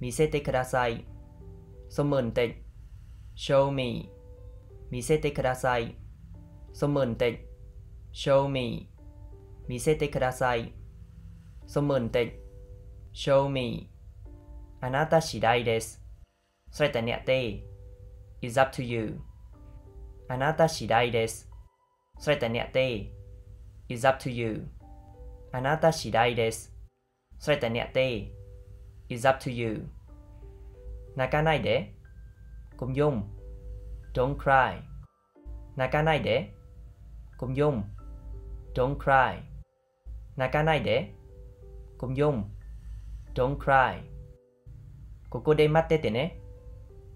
見せてください。สมนติ show me 見せてください。สมนติ show me 見せてください。สมนติ show me あなた次第です。それたねて is up to you あなた次第です。それたねて is up to you あなた次第です。それたねて is up to you. Nakanai de. Cùng dùng. Don't cry. Nakanai de. Cùng dùng. Don't cry. Nakanai de. Cùng dùng. Don't cry. Koko de mattete ne.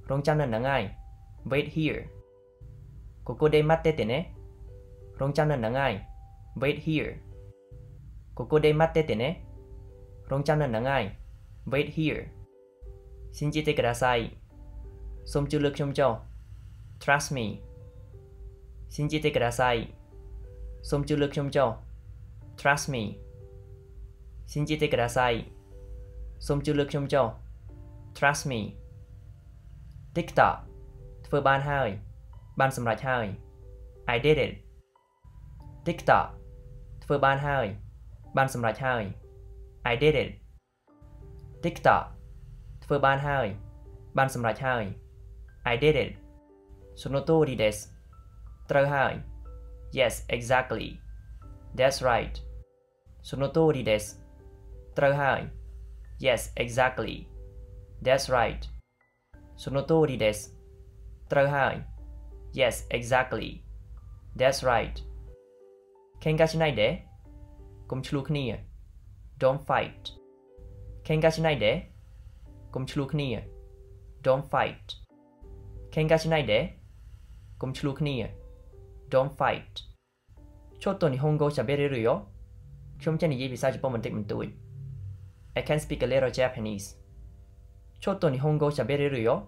Rongchan na nangai. Wait here. Koko de mattete ne. Rongchan na nangai. Wait here. Koko de mattete ne. Rongchan na nangai. wait here 信じてくださいសូមជួយលើកខ្ញុំចុះ trust me 信じてくださいសូមជួយលើកខ្ញុំចុះ trust me 信じてくださいសូមជួយលើកខ្ញុំចុះ trust me TikTok ធ្វើបានហើយបានសម្រេចហើយ I did it TikTok ធ្វើបានហើយបានសម្រេចហើយ I did it TikTok for บ้านเฮาบ้านสำหรับเฮา I did it สนุตูดีเดสตราเฮา Yes exactly That's right สนุตูดีเดสตราเฮา Yes exactly That's right สนุตูดีเดสตราเฮา Yes exactly That's right 喧嘩しないで。กุมชลูคเนีย Don't fight 喧嘩しないでកុំឆ្លោះគ្នា Don't fight 喧嘩しないでកុំឆ្លោះគ្នា Don't fight ちょっと日本語を喋れるよខ្ញុំចេះនិយាយភាសាជប៉ុនបន្តិចបន្តួច I can speak a little Japanese ちょっと日本語を喋れるよ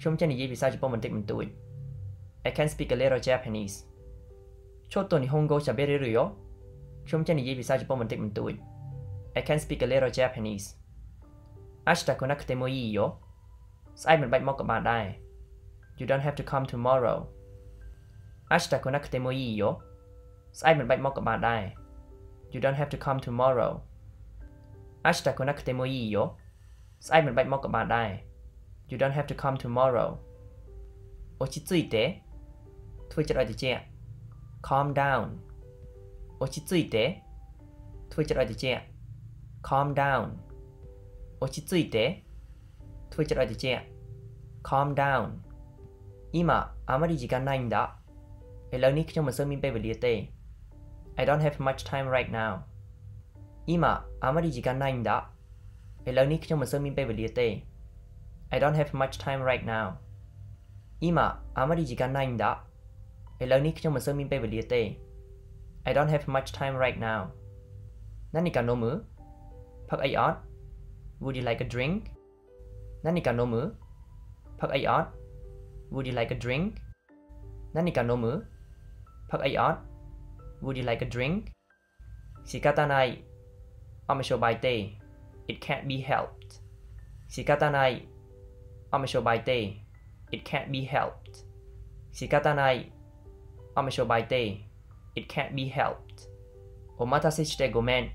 ខ្ញុំចេះនិយាយភាសាជប៉ុនបន្តិចបន្តួច I can speak a little Japanese ちょっと日本語を喋れるよខ្ញុំចេះនិយាយភាសាជប៉ុនបន្តិចបន្តួច I can speak a little Japanese 明日来なくてもいいよ。I invite You don't have to come tomorrow. 明日来なくてもいいよ。I invite You don't have to come tomorrow. 明日来なくてもいいよ。I invite You don't have to come tomorrow. 落ち着いて。トゥイチャラディチェ。Calm down. 落ち着いて。トゥイチャラディチェ。Calm down. 落ち着いてធ្វើចិត្តឲ្យត្រជាក់ Calm down 今あまり時間ないんだឥឡូវនេះខ្ញុំមិនសូវមានពេលវេលាទេ I don't have much time right now 今あまり時間ないんだឥឡូវនេះខ្ញុំមិនសូវមានពេលវេលាទេ I don't have much time right now 今あまり時間ないんだឥឡូវនេះខ្ញុំមិនសូវមានពេលវេលាទេ I don't have much time right now 何か飲むផឹកអីអត់ Would you like a drink? 何か飲む Pak ayat. Would you like a drink? 何か飲む Pak ayat. Would you like a drink? 仕方ない。I'm sure. It can't be helped. 仕方ない。I'm sure. It can't be helped. 仕方ない。I'm sure. It can't be helped. お待たせしてごめん。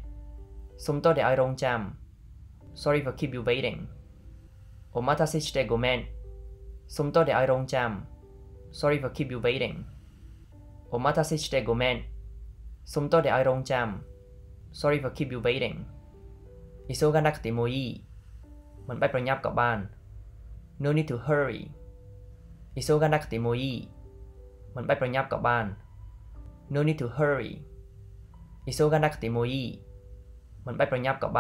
そのとでアイロンちゃん。Sorry for keep you waiting. Omatase shite gomen. Sumto de Iron Jam. Sorry for keep you waiting. Omatase shite gomen. Sumto de Iron Jam. Sorry for keep you waiting. Isoga nakute mo ii. Mình bắt đầu nhập các. No need to hurry. Isoga nakute mo ii. Mình bắt đầu nhập các. No need to hurry. Isoga nakute mo ii. Mình bắt đầu nhập các.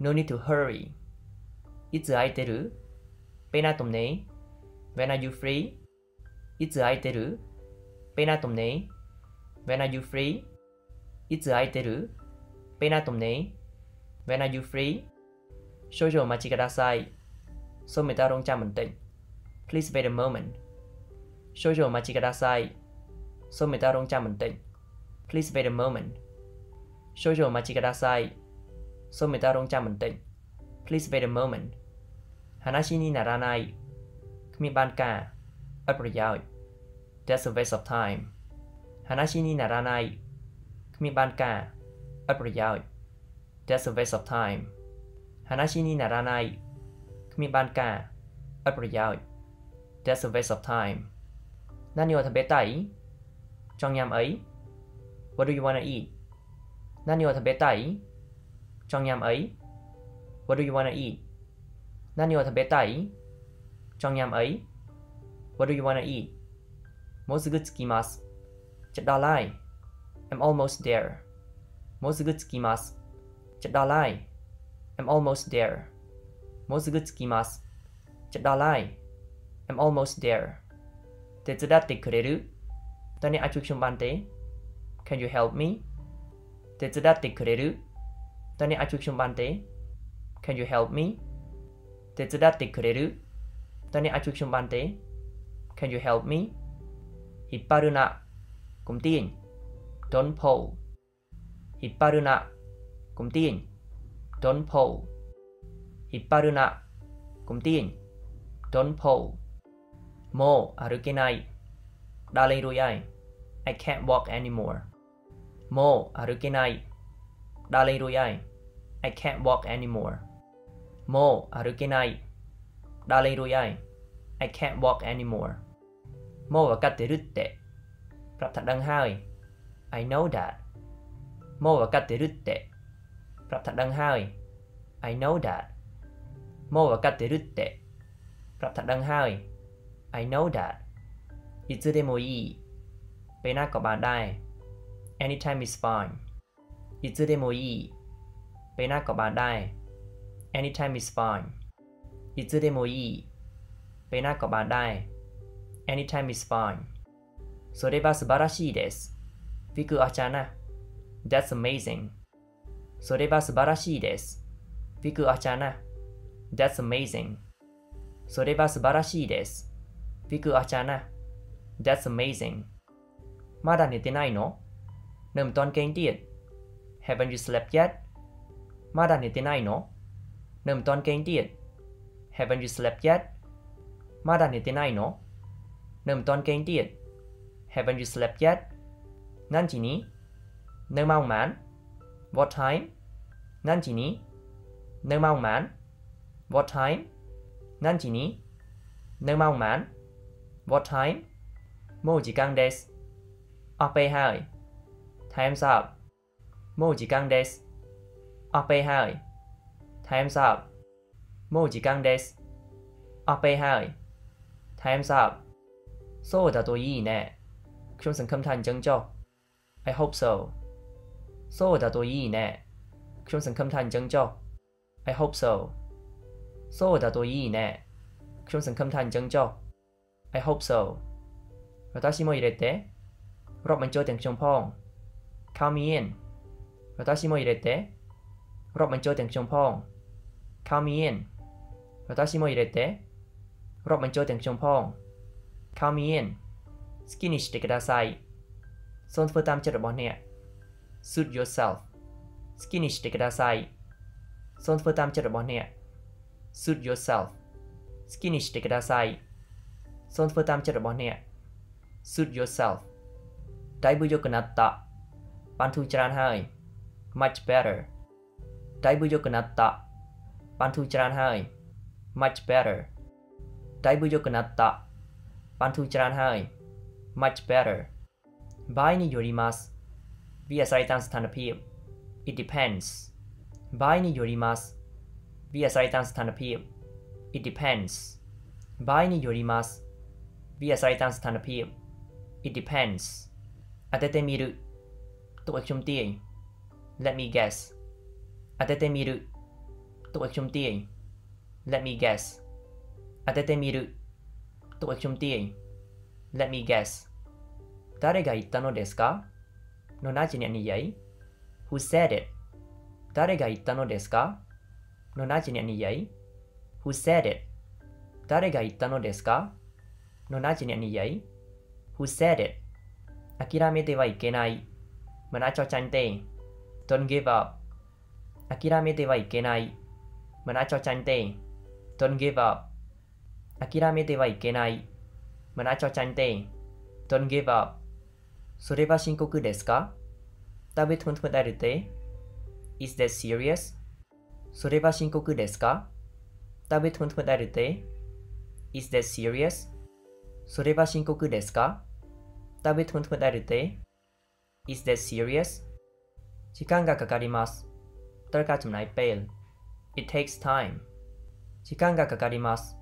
No need to hurry いつ空いてるពេលណាទំនេរ When are you free いつ空いてるពេលណាទំនេរ When are you free いつ空いてるពេលណាទំនេរ When are you free 少々お待ちくださいសូមមេត្តារងចាំបន្តិច Please wait a moment 少々お待ちくださいសូមមេត្តារងចាំបន្តិច Please wait a moment 少々お待ちください Số người ta rong chạm mình tịnh. Please wait a moment. Hanashi ni naranai. Kumi ban ka. Unpreyao. That's a waste of time. Hanashi ni naranai. Kumi ban ka. Unpreyao. That's a waste of time. Hanashi ni naranai. Kumi ban ka. Unpreyao. That's a waste of time. Nani wa tabetai? Trong nham ấy. What do you wanna eat? Nani wa tabetai? Trong nham ấy. What do you wanna eat? Nani wa tabetai? Trong nham ấy. What do you wanna eat? Mō sugu tsukimasu. Chadalai. I'm almost there. Mō sugu tsukimasu. Chadalai. I'm almost there. Mō sugu tsukimasu. Chadalai. I'm almost there. 手伝ってくれる ?Tani adjunction. Can you help me? 手伝ってくれる តើអ្នកអាចជួយខ្ញុំបានទេ Can you help me 手伝ってくれるតើអ្នកអាចជួយខ្ញុំបានទេ Can you help me 引っ張るなកុំទាញ Don't pull 引っ張るなកុំទាញ Don't pull 引っ張るなកុំទាញ Don't pull もう歩けないដើរលេងរួចហើយ I can't walk anymore もう歩けないដើរលេងរួចហើយ I can't walk anymore. もう歩けない。誰ろやい。I can't walk anymore. もうわかってるって。ปรับถัดดังห้า I know that. もうわかってるって。ปรับถัดดังห้า I know that. もうわかってるって。ปรับถัดดังห้า I know that. いつでもいい。ไปหน้ากับบานได้ Anytime is fine. いつでもいい。 ไปหน้ากบาได้ anytime is fine いつでもいいไปหน้ากบาได้ anytime is fine それは素晴らしいですフィクアチャナ that's amazing それは素晴らしいですフィクアチャナ that's amazing それは素晴らしいですフィクアチャナ that's amazing まだ寝てないの Num. Haven't you slept yet? まだ寝てないのヌムトンケンティッ Haven't you slept yet? まだ寝てないのヌムトンケンティッ Haven't you slept yet? 何時にヌマウマン What time? 何時にヌマウマン What time? 何時にヌマウマン What time? もう時間です。あっぺはい。Time's up. もう時間です。 ออกไปให้ Time's up もう時間ですออกไปให้ Time's up そうだといいねช่วงสังคมทันจังจบ I hope so そうだといいねช่วงสังคมทันจังจบ I hope so そうだといいねช่วงสังคมทันจังจบ I hope so 私も入れて。นッマンแต่งชงพ่อง。Come in。私も入れて。 រាប់បញ្ចូលទាំងខ្ញុំផង Count me in 私も入れてរាប់បញ្ចូលទាំងខ្ញុំផង Count me in 好きにしてくださいសូមធ្វើតាមចិត្តរបស់អ្នក Suit yourself 好きにしてくださいសូមធ្វើតាមចិត្តរបស់អ្នក Suit yourself 好きにしてくださいសូមធ្វើតាមចិត្តរបស់អ្នក Suit yourself だいぶ良くなったបានធូរច្រើនហើយ much better だいぶ良くなった。Bantu jalan hai. Much better. だいぶ良くなった。Bantu jalan hai. Much better. 場合によります。via It depends. 場合によります。via It depends. 場合によります。via It depends. 当ててみる。とか、キュンティー。Let me guess. 当ててみる。Tôi ek chum tieng. Let me guess. 当ててみる。Tôi ek chum tieng. Let me guess. 誰が言ったのですかのなじにゃにやい。Who said it? 誰が言ったのですかのなじにゃにやい。Who said it? 誰が言ったのですかのなじにゃにやい。Who said it? 諦めてはいけない。まなちょちゃんて。Don't give up. 諦めてはいけない。ムナチョチャンテ Don't give up. 諦めてはいけない。ムナチョチャンテ Don't give up. それは深刻ですか？食べとんとだるて？Is that serious? それは深刻ですか？食べとんとだるて？Is that serious? それは深刻ですか？食べとんとだるて？Is that serious? 時間がかかります。 ត្រូវការចំណាយពេល It takes time 時間がかかります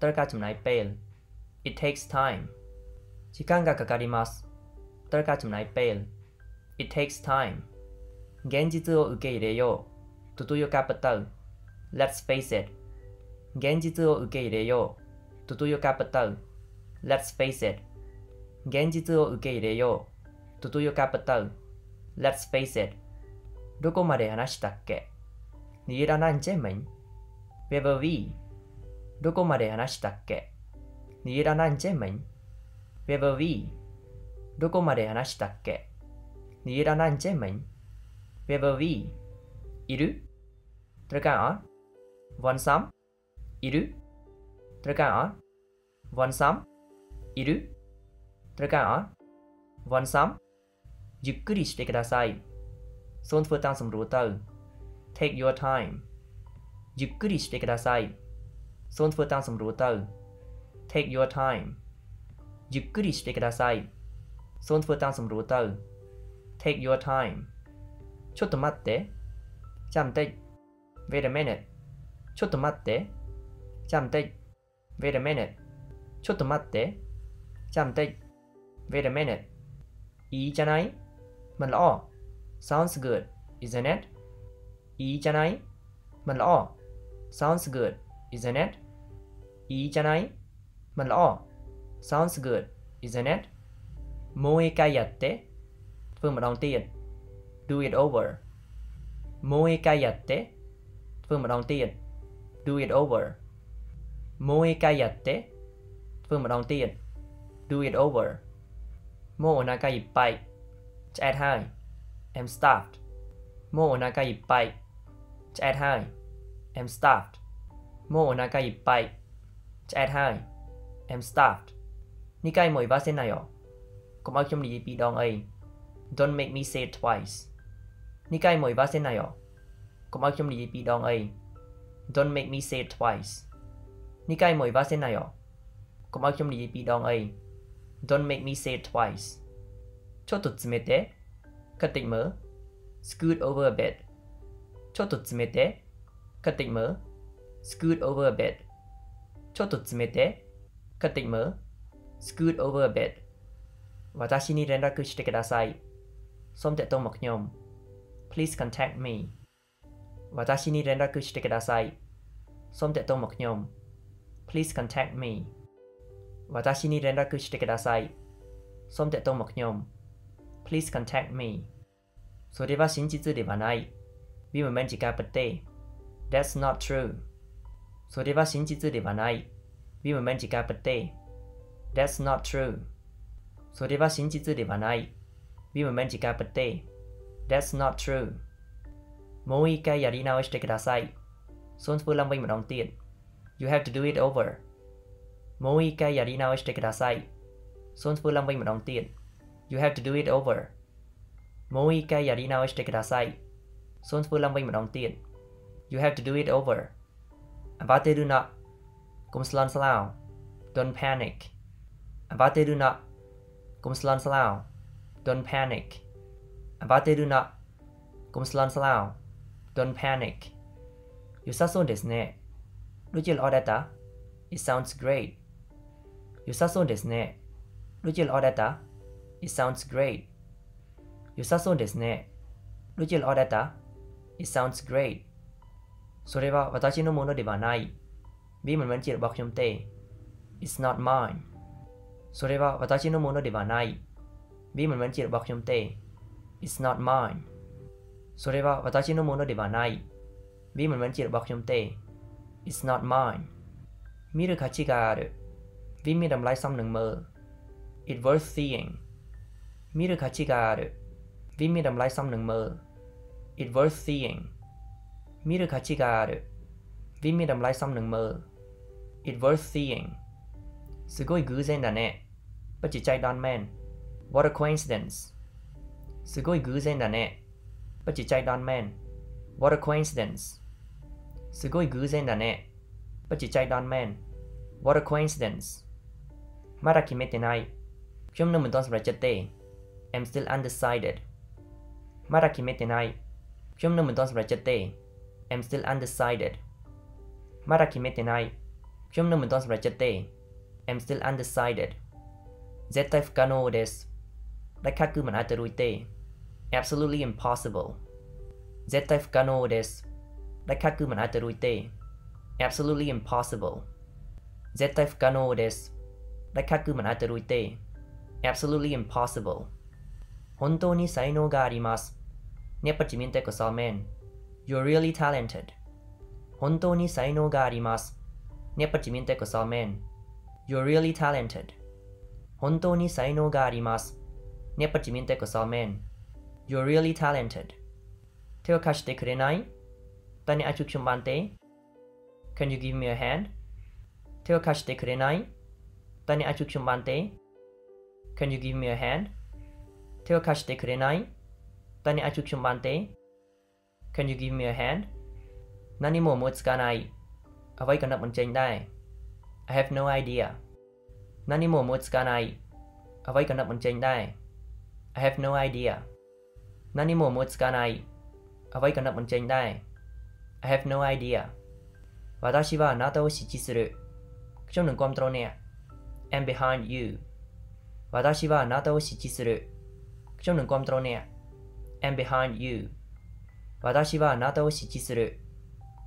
ត្រូវការចំណាយពេល It takes time 時間がかかりますត្រូវការចំណាយពេល It takes time 現実を受け入れようទទួលយកការពិតទៅ Let's face it 現実を受け入れようទទួលយកការពិតទៅ Let's face it 現実を受け入れようទទួលយកការពិតទៅ Let's face it どこまで話したっけ逃げらなんじゃめん Where were we? どこまで話したっけ逃げらなんじゃめん Where were we? どこまで話したっけ逃げらなんじゃめん Where were we? いる Terkaan Want some? いる Terkaan Want some? いる Terkaan Want some? ゆっくりしてください。 សូមធ្វើតាមសម្រួលទៅ Take your time ゆっくりしてくださいសូមធ្វើតាមសម្រួលទៅ Take your time ゆっくりしてくださいសូមធ្វើតាមសម្រួលទៅ Take your time ちょっと待ってចាំបន្តិច Wait a minute ちょっと待ってចាំបន្តិច Wait a minute ちょっと待ってចាំបន្តិច Wait a minute いいじゃないមិនល្អ Sounds good, isn't it? いいじゃない malo. Sounds good, isn't it? 이じゃない malo. Sounds good, isn't it? もう一回やって Phương Do it over. もう一回やって Phương Do it over. もう一回やって Phương Do it over. もうお腹いっぱい Chat 2 I'm stuffed もうお腹いっぱいจะแอดให้ I'm stuffed もうお腹いっぱいจะแอดให้ I'm stuffed นี่ใกล้หมดว่าเส้นไหนอ่ะก็มาชมดีปีดองเอง Don't make me say it twice นี่ใกล้หมดว่าเส้นไหนอ่ะก็มาชมดีปีดองเอง Don't make me say it twice นี่ใกล้หมดว่าเส้นไหนอ่ะก็มาชมดีปีดองเอง Don't make me say it twice ちょっと冷て cutting មើ scoot over a bit ちょっと詰めて cutting មើ scoot over a bit ちょっと詰めて cutting មើ scoot over a bit 私に連絡してくださいสมเด็จโตห please contact me 私に連絡してくださいสมเด็จโตห please contact me 私に連絡してください。สมเด็จโตห Please contact me それは真実ではないវាមិនមែនជាការពិតទេ That's not true それは真実ではないវាមិនមែនជាការពិតទេ That's not true それは真実ではないវាមិនមែនជាការពិតទេ That's not true もう一回やり直してくださいសូមធ្វើឡើងវិញម្ដងទៀត You have to do it over もう一回やり直してくださいសូមធ្វើឡើងវិញម្ដងទៀត You have to do it over もう一回やり直してくださいសូមធ្វើឡើងវិញម្ដងទៀត You have to do it over អបាទេឬណាកុំស្លន់ស្លោ Don't panic អបាទេឬណាកុំស្លន់ស្លោ Don't panic អបាទេឬណាកុំស្លន់ស្លោ Don't panic 良さそうですねដូចជាល្អដែរតា It sounds great 良さそうですねដូចជាល្អដែរតា it sounds great. 良さそうですね。Look at all that. It sounds great. それは私のものではない。ビームメンチルバクションテ。It's not mine. それは私のものではない。ビームメンチルバクションテ。It's not mine. それは私のものではない。ビームメンチルバクションテ。It's not mine. 見る価値がある。ビームダムライサムヌンムー。It's worth seeing. 見る価値があるวิมีดำไรซ้ำหนึ่งมือ it worth seeing 見る価値があるวิมีดำไรซ้ำหนึ่งมือ it worth seeing すごい偶然だねปัจจิตใจดอนแมน what a coincidence すごい偶然だねปัจจิตใจดอนแมน what a coincidence すごい偶然だねปัจจิตใจดอนแมน what a coincidence まだ決めてない今日の無頓すらっちゃって ត្តទេ I'm still undecided まだ決めてないខ្ញុំនៅមិនទាន់សម្រេចចិត្តទេ I'm still undecided まだ決めてないខ្ញុំនៅមិនទាន់សម្រេចចិត្តទេ I'm still undecided 絶対不可能ですដាច់ខាតគឺមិនអាចទៅរួចទេ Absolutely impossible 絶対不可能ですដាច់ខាតគឺមិនអាចទៅរួចទេ Absolutely impossible 絶対不可能ですដាច់ខាតគឺមិនអាចទៅរួចទេ Absolutely impossible 本当に才能があります。ねぱちみんてくさめん。You're really talented. 本当に才能があります。ねぱちみんてくさめん。You're really talented. 本当に才能があります。ねぱちみんてくさめん。You're really talented. 手を貸してくれない？誰にあちゅくしゅんばんて ?Can you give me a hand? 手を貸してくれない？誰にあちゅくしゅんばんて ?Can you give me a hand? 手を貸してくれない ?Tanya Achukshan Can you give me a hand? 何も思いつかない。あわいかなもんちゃいない。I have no idea. 何も思いつかない。あわいかなもんちゃいない。I have no idea. 何も思いつかない。あわいかなもんちゃいない。I have no idea. 私はあなたを支持する。ちょんのコントロネア。I'm behind you. 私はあなたを支持する。ショヌコントロネア、and behind you。私はあなたを支持する。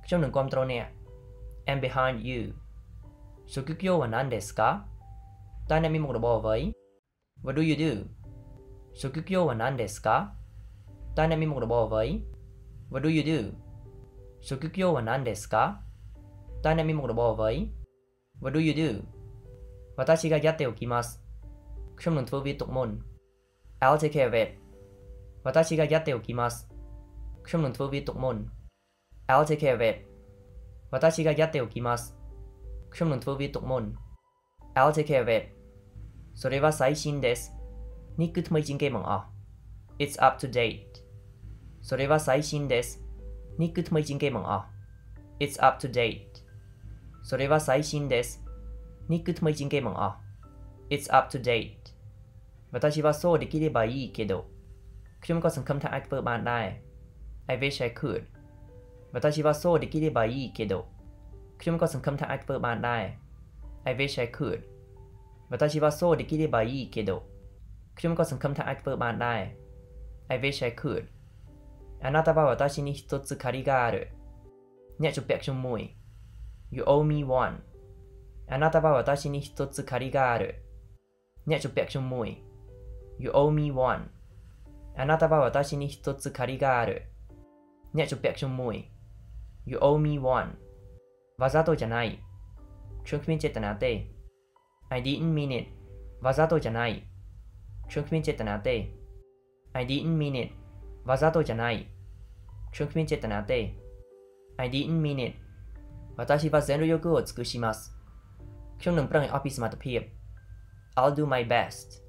ショヌコントロネア、and behind you。職業は何ですか？ダネミモロボーヴァイ。What do you do? 職業は何ですか？ダネミモロボーヴァイ。What do you do? 職業は何ですか？私がやっておきます。クションのトゥービットモン。I'll take care of it. 私がやっておきます。クションとびとも I'll take care of it. 私がやっておきます。クションとびとも I'll take care of it. それは最新です。ニックとも人形もあ。It's up to date. それは最新です。ニックとも人形もあ。It's up to date. それは最新です。ニックとも人形もあ。It's up to date. 私はそうできればいいけど、クこそคำถามเปิดบานได้ I wish I could 私はそうできればいいけど、クこそคำถามเปิดบานได้ I wish I could 私はそうできればいいけど、クこそคำถามเปิดบานได้ I wish I could あなたは私に一つ借りがある。ね、ちょっぺくしょんもい。You owe me one. あなたは私に一つ借りがある。ね、ちょっぺくしょんもい。You owe me one. あなたは私に一つ借りがある。ねちょ、ペクションもい。You owe me one. わざとじゃない。チョンキミチェタナテ。I didn't mean it. わざとじゃない。チョンキミチェタナテ。I didn't mean it. はざとじゃない。チョンキミチェタナテ。I didn't mean it. 私は全力を尽くします。今日のプランアピスマットピープ。I'll do my best.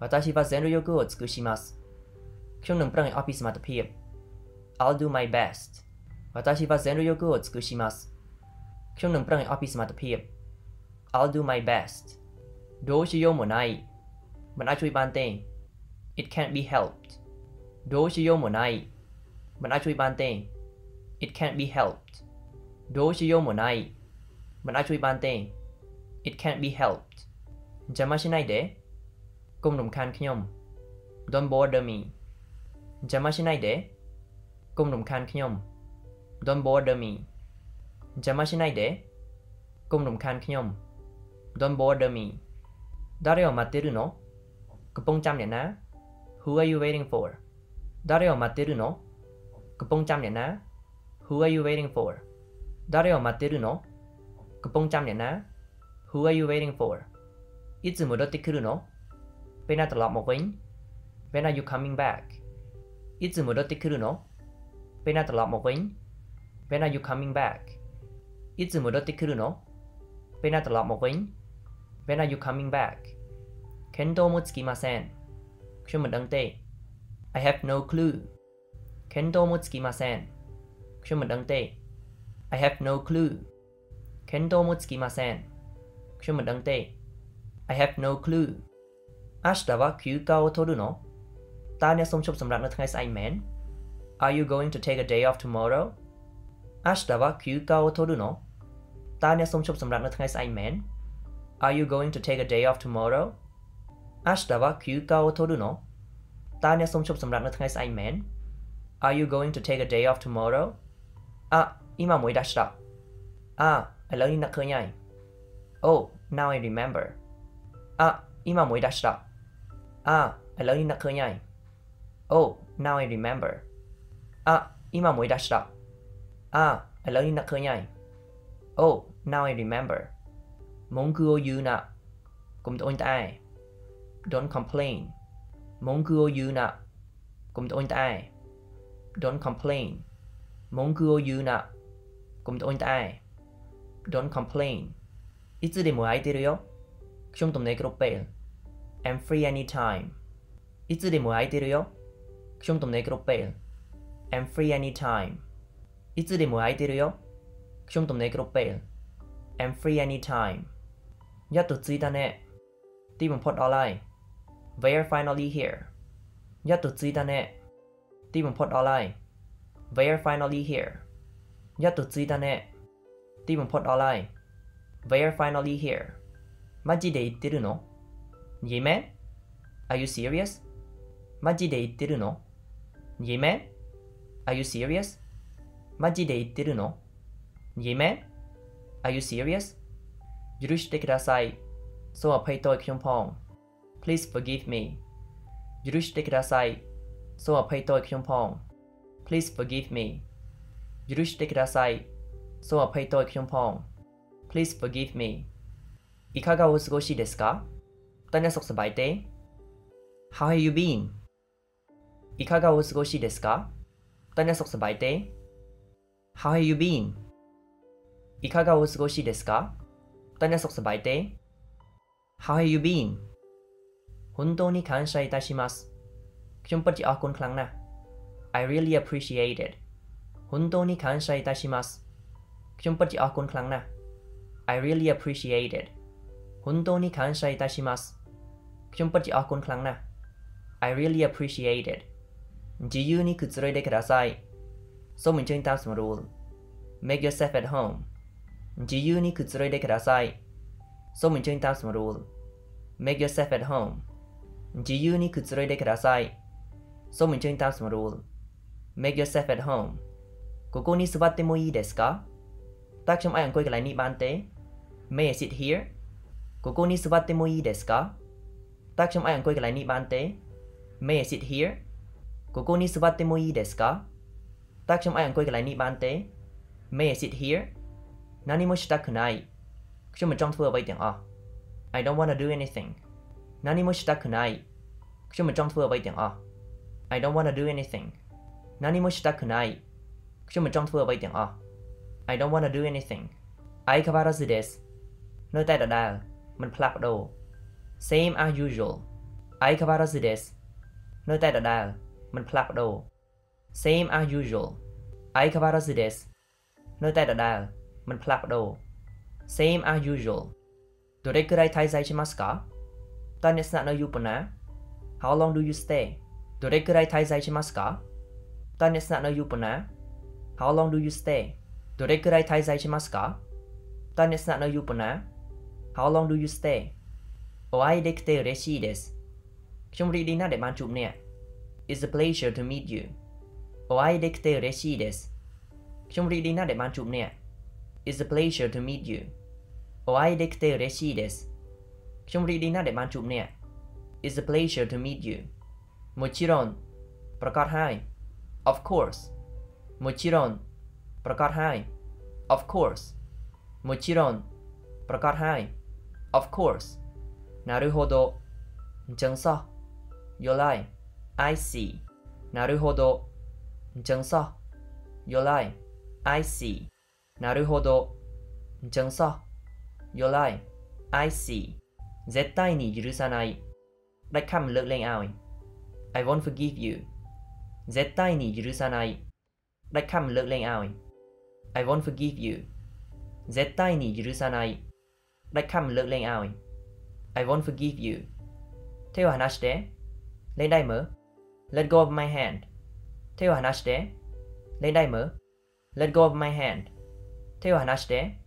私は全力を尽くします。今日のプランオフィスまたピア。I'll do my best. 私は全力を尽くします。今日のプランオフィスまたピー。I'll do my best. どうしようもない。มันอาจช่วยบางเตง It can't be helped. どうしようもない。มันอาจช่ว It can't be helped. どうしようもない。มันอาจช่ว It can't be helped. 邪魔しないで。 កុំរំខានខ្ញុំ Don't bother me 邪魔しないでកុំរំខានខ្ញុំ Don't bother me 邪魔しないでកុំរំខានខ្ញុំ Don't bother me 誰を待ってるのកំពុងចាំអ្នកណា Who are you waiting for 誰を待ってるのកំពុងចាំអ្នកណា Who are you waiting for 誰を待ってるのកំពុងចាំអ្នកណា Who are you waiting for いつ戻ってくるの ពេលណាត្រឡប់មកវិញ When are you coming back いつ戻ってくるのពេលណាត្រឡប់មកវិញ When are you coming back いつ戻ってくるのពេលណាត្រឡប់មកវិញ When are you coming back 見当もつきませんខ្ញុំមិនដឹងទេ I have no clue 見当もつきませんខ្ញុំមិនដឹងទេ I have no clue 見当もつきませんខ្ញុំមិនដឹងទេ I have no clue 明日は休暇を取るのたねそんしょぶสำหรับในทั้งไงไอแมน Are you going to take a day off tomorrow 明日は休暇を取るのตาเนี่ยสมชบสำหรับนักทั้งไอแมน Are you going to take a day off tomorrow 明日は休暇を取るのตาเนี่ยสมชบสำหรับนักทั้งไอแมน Are you going to take a day off tomorrow อ่ะ今思い出したああแล้วนี่นักเคยไง Oh now I remember อ่ะ今思い出したあឥឡូវនេះនឹកឃើញហើយ Oh now I remember あ今思い出したあឥឡូវនេះនឹកឃើញហើយ Oh now I remember 文句を言うなកុំត្អូញត្អែ Don't complain 文句を言うなកុំត្អូញត្អែ Don't complain 文句を言うなកុំត្អូញត្អែ Don't complain いつでも空いてるよខ្ញុំទំនេរគ្រប់ពេល I'm free anytime いつでも空いてるよខ្ញុំទំនេរគ្រប់ពេល I'm free anytime いつでも空いてるよខ្ញុំទំនេរគ្រប់ពេល I'm free anytime やっと着いたねទីបំផុតដល់ហើយ We're finally here やっと着いたねទីបំផុតដល់ហើយ We're finally here やっと着いたねទីបំផុតដល់ហើយ We're finally here マジで言ってるの 夢 ?Are you serious? マジで言ってるの?夢 ?Are you serious? マジで言ってるの?夢 ?Are you serious? 許してください。そうはペイトーキョンポン。Please forgive me. 許してください。そうはペイトーキョンポン。Please forgive me. 許してください。そうはペイトーキョンポン。Please forgive me. いかがお過ごしですか?皆さん、สบายで How have you been? いかがお過ごしですか皆さん、สบายで How have you been? いかがお過ごしですか皆さん、สบายで How have you been? 本当に感謝いたします。Kjumpat i akon klang na. I really appreciate it. 本当に感謝いたします。Kjumpat i akon klang na. I really appreciate it. 本当に感謝いたします。 ខ្ញុំពិតជាអរគុណខ្លាំងណាស់ I really appreciate it 自由にくつろいでくださいសូមអញ្ជើញតាមស្រួល Make yourself at home 自由にくつろいでくださいសូមអញ្ជើញតាមស្រួល Make yourself at home 自由にくつろいでくださいសូមអញ្ជើញតាមស្រួល Make yourself at home ここに座ってもいいですかតើខ្ញុំអាចអង្គុយកន្លែងនេះបានទេ May I sit here ここに座ってもいいですか តើខ្ញុំអាចអង្គុយកន្លែងនេះបានទេ May I sit here ここに座ってもいいですかតើខ្ញុំអាចអង្គុយកន្លែងនេះបានទេ May I sit here 何もしたくないខ្ញុំមិនចង់ធ្វើអ្វីទាំងអស់ I don't want to do anything 何もしたくないខ្ញុំមិនចង់ធ្វើអ្វីទាំងអស់ I don't want to do anything 何もしたくないខ្ញុំមិនចង់ធ្វើអ្វីទាំងអស់ I don't want to do anything 相変わらずですនៅតែដដែលមិនផ្លាស់ប្ដូរ same as usual 相変わらずですនៅតែដដែលមិនផ្លាស់ប្ដូរ same as usual 相変わらずですនៅតែដដែលមិនផ្លាស់ប្ដូរ same as usual どれくらい滞在しますかតើអ្នកស្នាក់នៅយូរប៉ុណ្ណា How long do you stay どれくらい滞在しますかតើអ្នកស្នាក់នៅយូរប៉ុណ្ណា How long do you stay どれくらい滞在しますかតើអ្នកស្នាក់នៅយូរប៉ុណ្ណា How long do you stay お会いできて嬉しいです。ชมรีดีน่าเด็กบ้านชุมเนี่ย It's a pleasure to meet you โอ้ไอเด็กเตอร์เรชิเดสชมรีดีน่าเด็กบ้านชุมเนี่ย It's a pleasure to meet you โอ้ไอเด็กเตอร์เรชิเดสชมรีดีน่าเด็กบ้านชุมเนี่ย It's a pleasure to meet you もちろんประกาศให้ Of course もちろんประกาศให้ Of course もちろんประกาศให้ Of course なるほど。증서. You're lying. I see. なるほど。증서. You're lying. I see. なるほど。증서. You're lying. I see. 絶対に許さない。Like come look lên ao. I won't forgive you. 絶対に許さない。Like come look lên ao. I won't forgive you. 絶対に許さない。Like come look lên ao. I won't forgive you. tay mở. Let go of my hand. 手を離して。lên tay mở. Let go of my hand. 手を離して。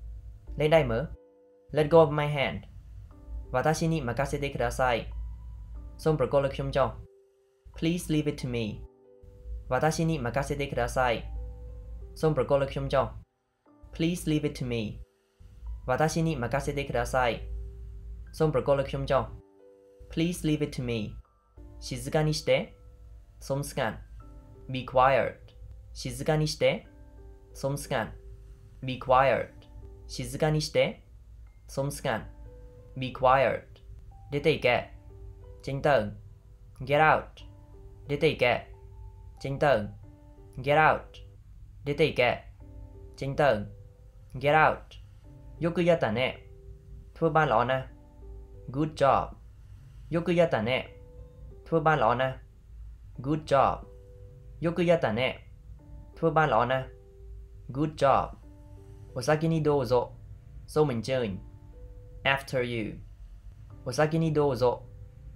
lên tay mở. Let go of my hand. 私に任せてください。សូមប្រកល់ខ្ញុំចុះ Please leave it to me 私に任せてくださいសូមប្រកល់ខ្ញុំចុះ Please leave it to me 私に任せてください 손바꿔라 좀 Please leave it to me. 静かにして。some scan. Be quiet. 静かにして。some scan. Be quiet. 静かにして。some scan. Be quiet. 出ていけ。Jin down. Get out. 出ていけ。Jin down. Get out. 出ていけ。Jin down. Get out. よくやったね。不満ろうな。Good job よくやったねធ្វើបានល្អណាស់ Good job よくやったねធ្វើបានល្អណាស់ Good job お先にどうぞសូមអញ្ជើញ After you お先にどうぞ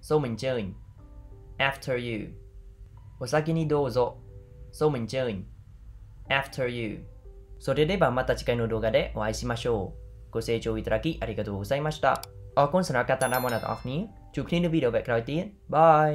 សូមអញ្ជើញ After you お先にどうぞសូមអញ្ជើញ After you それではまた次回の動画でお会いしましょうご清聴いただきありがとうございました អរគុណសម្រាប់ការតាមដានមកអ្នកទាំងអស់គ្នាជួបគ្នានៅវីដេអូបែបក្រោយទៀតបាយ